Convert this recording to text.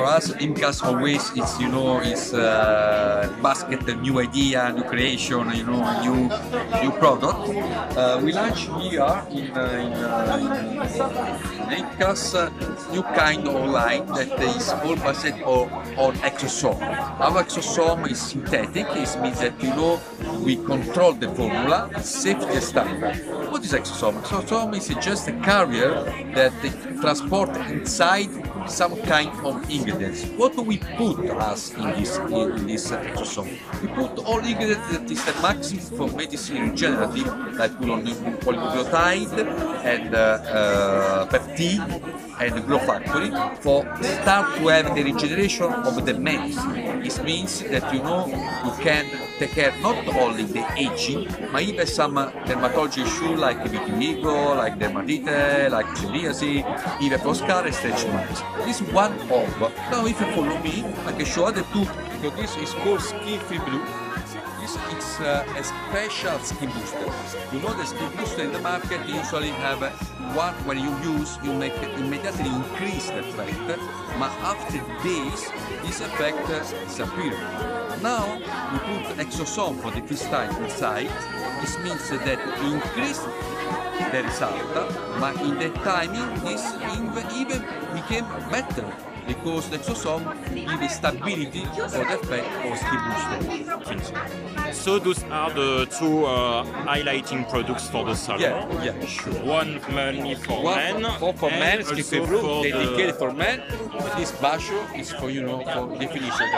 for us, IMCAS always it's you know it's uh, basket a new idea, new creation, you know, new new product. Uh, we launch here in uh, in, uh, in, IMCAS uh, new kind of line that is all based on, on exosome. Our exosome is synthetic. It means that you know we control the formula, safety and standard. What is exosome? Exosome is just a carrier that transport inside some kind of ingredients. What do we put us in this in this exosome? We put all ingredients that is the maximum for medicine regenerative, like polynucleotide and uh, uh, peptide and growth factory for start to have the regeneration of the medicine. It means that you know you can take care not only the aging, but even some uh, dermatology issue like vitiligo, like dermatitis, like psoriasis, even post-scar and stretch marks. This is one of. Now if you follow me, I can show other two because this is called Skin Free Blue. This it's uh, a special skin booster. You know the skin booster in the market usually have one when you use you make immediately increase the effect, but after days this effect disappears. Now we put exosome for the first time inside. This means that increase the result, but in the timing this even became better because the exosome gives stability for the effect of skin booster. So those are the two uh, highlighting products for the salon. Yeah, yeah, sure. One mainly for One men, for, for men, and skin also blue, for the- for men. This basho is for you know for definition